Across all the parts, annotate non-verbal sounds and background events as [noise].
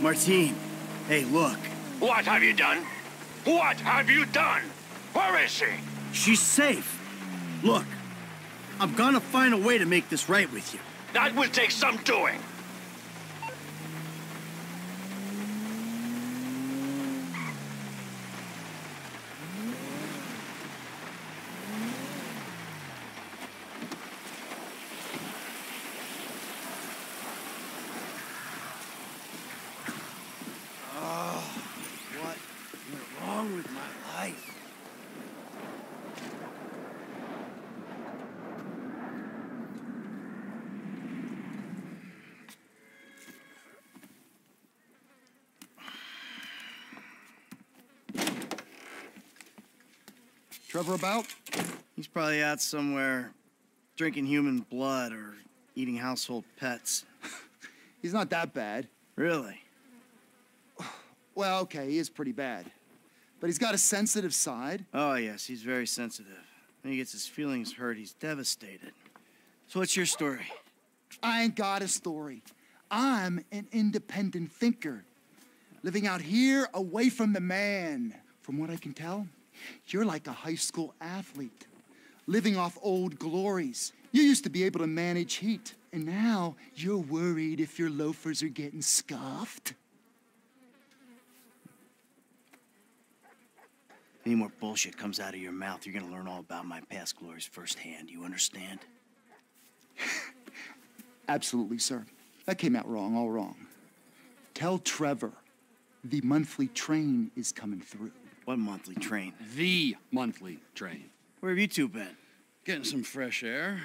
Martine, hey, look. What have you done? What have you done? Where is she? She's safe. Look, I'm gonna find a way to make this right with you. That will take some doing. What went wrong with my life? Trevor about? He's probably out somewhere drinking human blood or eating household pets. [laughs] He's not that bad. Really? Well, okay, he is pretty bad. But he's got a sensitive side. Oh, yes, he's very sensitive. When he gets his feelings hurt, he's devastated. So, what's your story? I ain't got a story. I'm an independent thinker, living out here away from the man. From what I can tell, you're like a high school athlete, living off old glories. You used to be able to manage heat, and now you're worried if your loafers are getting scuffed. Any more bullshit comes out of your mouth, you're gonna learn all about my past glories firsthand. You understand? [laughs] Absolutely, sir. That came out wrong, all wrong. Tell Trevor the monthly train is coming through. What monthly train? The monthly train. Where have you two been? Getting some fresh air.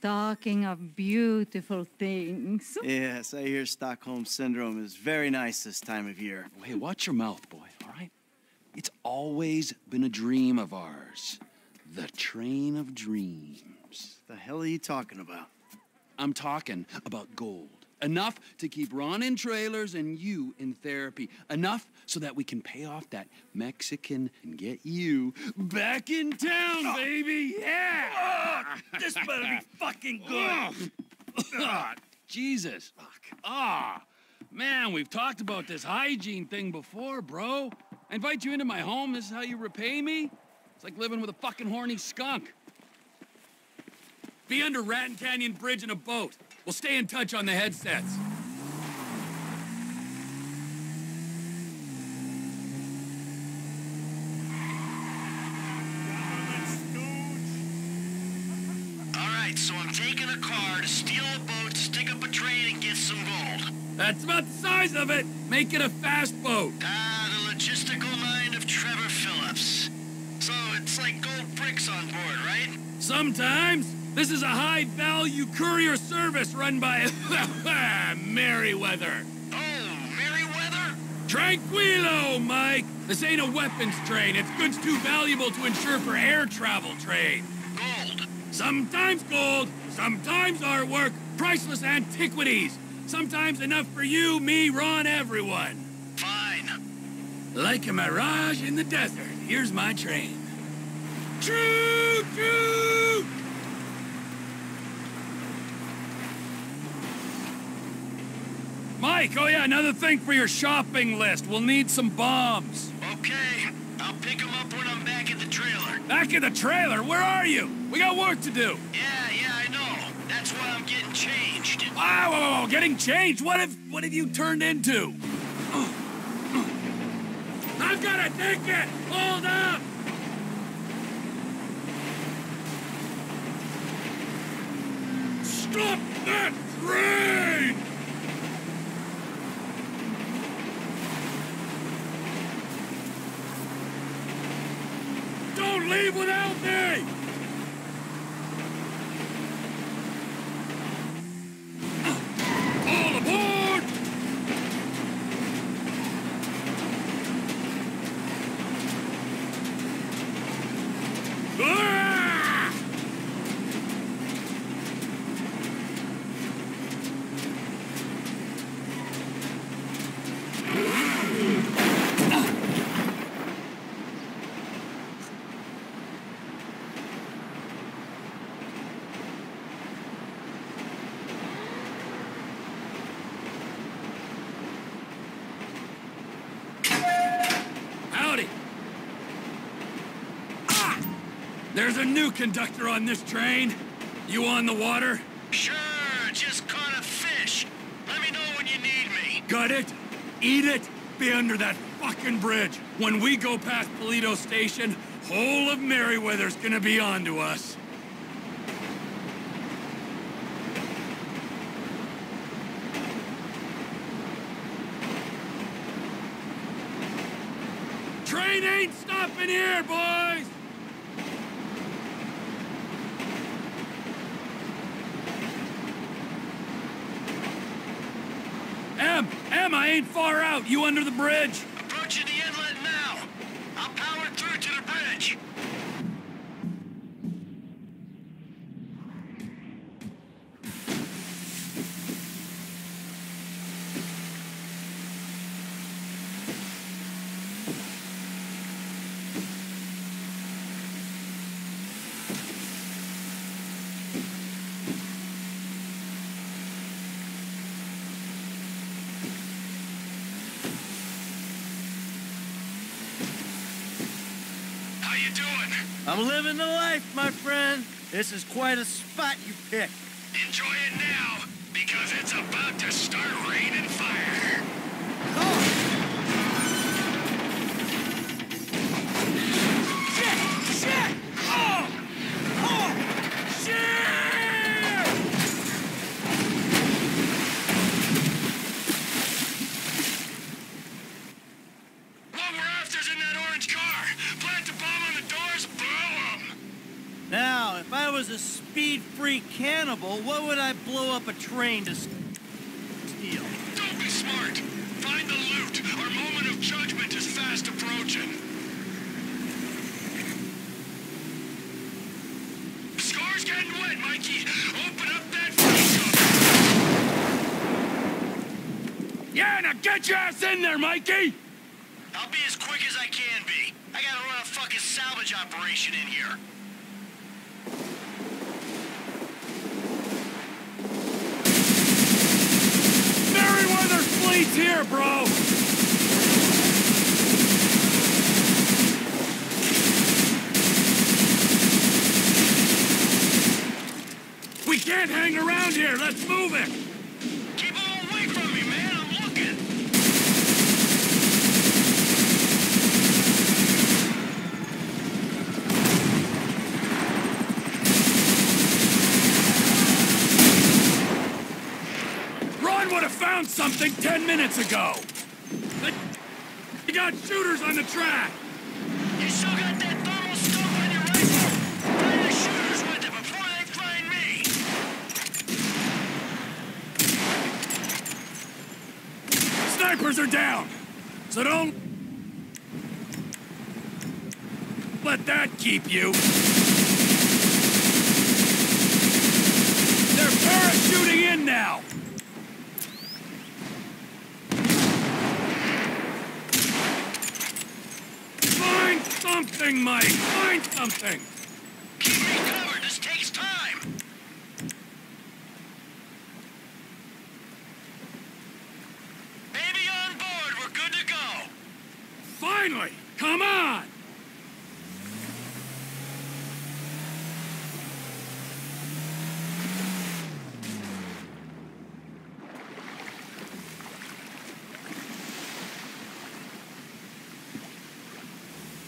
Talking of beautiful things. Yes, I hear Stockholm Syndrome is very nice this time of year. Oh, hey, watch your mouth, boy, all right? It's always been a dream of ours. The train of dreams. The hell are you talking about? I'm talking about gold. Enough to keep Ron in trailers and you in therapy. Enough so that we can pay off that Mexican and get you back in town, baby. Yeah! This better be [laughs] fucking good. Ah, Jesus. Ah, man, we've talked about this hygiene thing before, bro. I invite you into my home. This is how you repay me? It's like living with a fucking horny skunk. Be under Raton Canyon Bridge in a boat. We'll stay in touch on the headsets. All right, so I'm taking a car to steal a boat, stick up a train, and get some gold. That's about the size of it. Make it a fast boat. Ah, the logistical mind of Trevor Phillips. So it's like gold bricks on board, right? Sometimes. This is a high-value courier service run by [laughs] Merryweather. Oh, Merryweather? Tranquilo, Mike. This ain't a weapons train. It's goods too valuable to insure for air travel trade. Gold. Sometimes gold, sometimes artwork, priceless antiquities. Sometimes enough for you, me, Ron, everyone. Fine. Like a mirage in the desert, here's my train. Choo Mike, oh yeah, another thing for your shopping list. We'll need some bombs. Okay, I'll pick them up when I'm back at the trailer. Back at the trailer, where are you? We got work to do. Yeah, yeah, I know. That's why I'm getting changed. Wow, whoa, whoa, whoa, getting changed? What have what have you turned into? I've got a ticket! Hold up! Stop that train! Don't leave without me! All aboard! Ah! There's a new conductor on this train. You on the water? Sure, just caught a fish. Let me know when you need me. Gut it, eat it, be under that fucking bridge. When we go past Polito Station, whole of Merryweather's gonna be on to us. Train ain't stopping here, boys! Ain't far out. You under the bridge? Approaching the inlet now. I'll power through to the bridge. How you doing? I'm living the life, my friend. This is quite a spot you picked. Enjoy it now, because it's about to start raining fire. Shit! Shit! Oh! Oh! Shit! What we're after's in that orange car. Plant the bomb on the doors, blow 'em. Now, if I was a speed-free cannibal, what would I blow up a train to steal? Don't be smart. Find the loot. Our moment of judgment is fast approaching. Score's getting wet, Mikey. Open up that front Yeah, now get your ass in there, Mikey! I'll be as quick as I can be. I gotta run a fucking salvage operation in here. Fleet's here, bro! We can't hang around here. Let's move it. Keep 'em away from me, man. I'm looking. Ron would have found something ten minutes ago. They got shooters on the track. You still got that thermal scope on your rifle? Find the shooters with it before they find me. Snipers are down. So don't let that keep you. They're parachuting in now. Find Find something. Keep me covered. This takes time. Baby on board. We're good to go. Finally! Come on!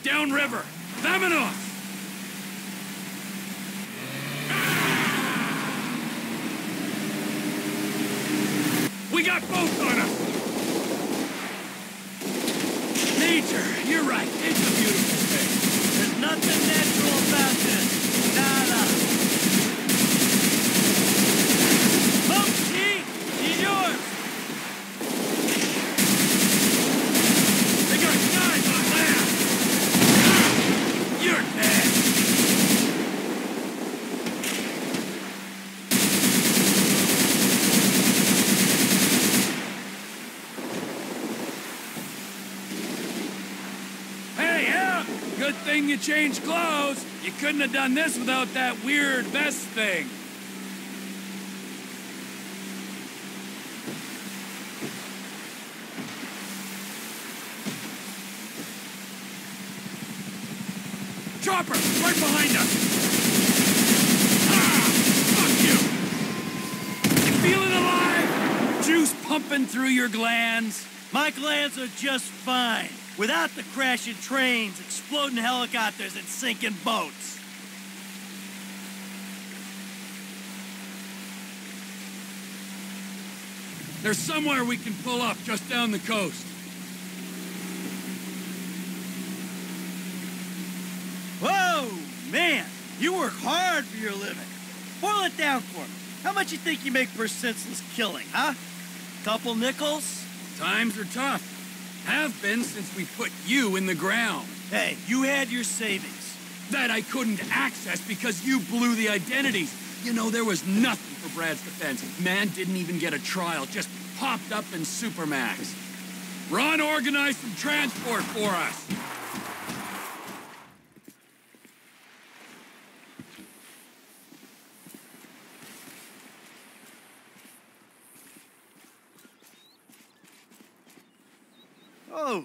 Downriver! Vamonos! We got both on us! Nature, you're right. It's a beautiful thing. There's nothing natural about this. Nada. Oh, see? He's yours. They got guys on land. You're dead. Hey, yeah. Good thing you changed clothes. You couldn't have done this without that weird vest thing. Chopper, right behind us! Ah! Fuck you! Feeling alive? Juice pumping through your glands? My glands are just fine. Without the crashing trains, exploding helicopters, and sinking boats. There's somewhere we can pull up just down the coast. Whoa, man, you work hard for your living. Boil it down for me. How much you think you make per senseless killing, huh? Couple nickels? Times are tough. Have been since we put you in the ground. Hey, you had your savings. That I couldn't access because you blew the identities. You know, there was nothing for Brad's defense. Man didn't even get a trial, just popped up in Supermax. Ron organized some transport for us. Oh,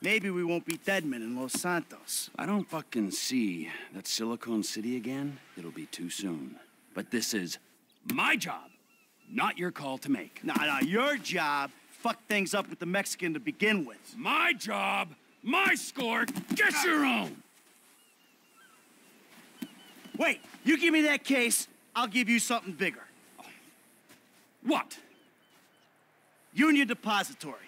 Maybe we won't be deadmen in Los Santos. I don't fucking see that Silicon City again. It'll be too soon. But this is my job, not your call to make. Nah, nah, your job fucked things up with the Mexican to begin with. My job, my score, get your own. Wait, you give me that case, I'll give you something bigger. What? Union Depository.